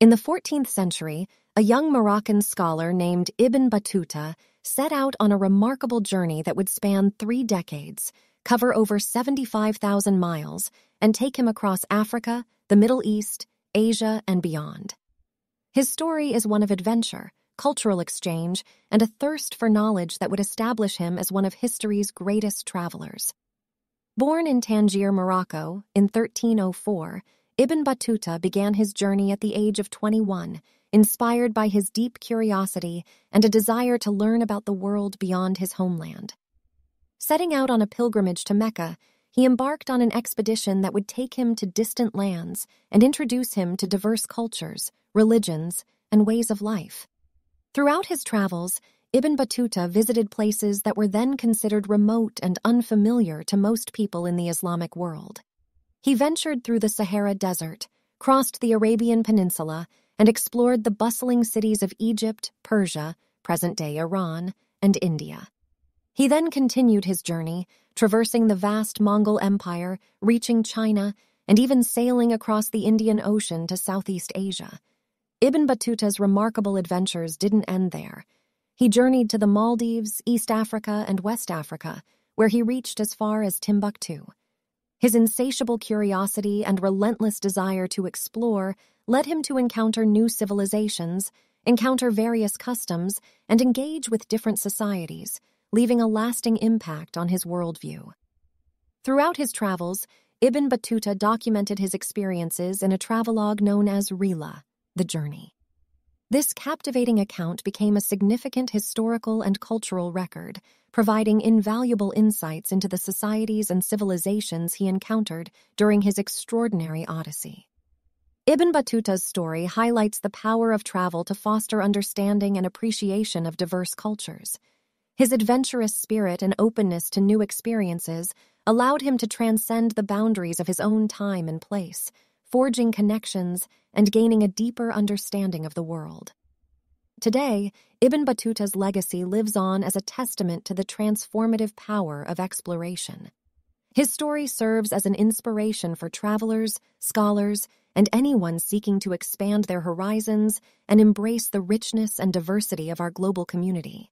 In the 14th century, a young Moroccan scholar named Ibn Battuta set out on a remarkable journey that would span three decades, cover over 75,000 miles, and take him across Africa, the Middle East, Asia, and beyond. His story is one of adventure, cultural exchange, and a thirst for knowledge that would establish him as one of history's greatest travelers. Born in Tangier, Morocco, in 1304, Ibn Battuta began his journey at the age of 21, inspired by his deep curiosity and a desire to learn about the world beyond his homeland. Setting out on a pilgrimage to Mecca, he embarked on an expedition that would take him to distant lands and introduce him to diverse cultures, religions, and ways of life. Throughout his travels, Ibn Battuta visited places that were then considered remote and unfamiliar to most people in the Islamic world. He ventured through the Sahara Desert, crossed the Arabian Peninsula, and explored the bustling cities of Egypt, Persia, present day Iran, and India. He then continued his journey, traversing the vast Mongol Empire, reaching China, and even sailing across the Indian Ocean to Southeast Asia. Ibn Battuta's remarkable adventures didn't end there. He journeyed to the Maldives, East Africa, and West Africa, where he reached as far as Timbuktu. His insatiable curiosity and relentless desire to explore led him to encounter new civilizations, encounter various customs, and engage with different societies, leaving a lasting impact on his worldview. Throughout his travels, Ibn Battuta documented his experiences in a travelogue known as Rihla, The Journey. This captivating account became a significant historical and cultural record, providing invaluable insights into the societies and civilizations he encountered during his extraordinary odyssey. Ibn Battuta's story highlights the power of travel to foster understanding and appreciation of diverse cultures. His adventurous spirit and openness to new experiences allowed him to transcend the boundaries of his own time and place forging connections, and gaining a deeper understanding of the world. Today, Ibn Battuta's legacy lives on as a testament to the transformative power of exploration. His story serves as an inspiration for travelers, scholars, and anyone seeking to expand their horizons and embrace the richness and diversity of our global community.